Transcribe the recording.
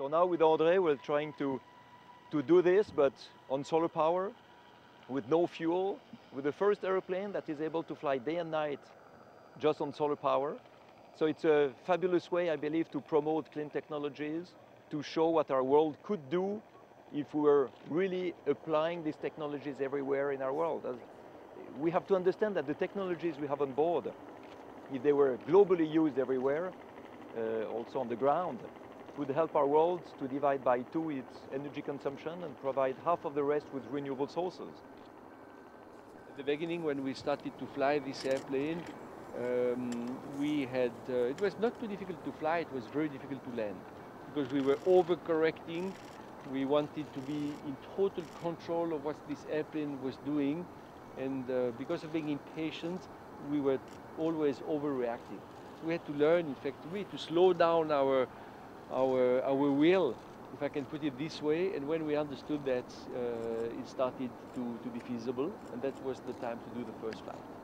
So now with Andre, we're trying to, to do this, but on solar power, with no fuel, with the first airplane that is able to fly day and night just on solar power. So it's a fabulous way, I believe, to promote clean technologies, to show what our world could do if we were really applying these technologies everywhere in our world. We have to understand that the technologies we have on board, if they were globally used everywhere, uh, also on the ground, would help our world to divide by two its energy consumption and provide half of the rest with renewable sources. At the beginning, when we started to fly this airplane, um, we had, uh, it was not too difficult to fly, it was very difficult to land because we were overcorrecting. We wanted to be in total control of what this airplane was doing. And uh, because of being impatient, we were always overreacting. We had to learn, in fact, really to slow down our our, our will, if I can put it this way. And when we understood that, uh, it started to, to be feasible, and that was the time to do the first flight.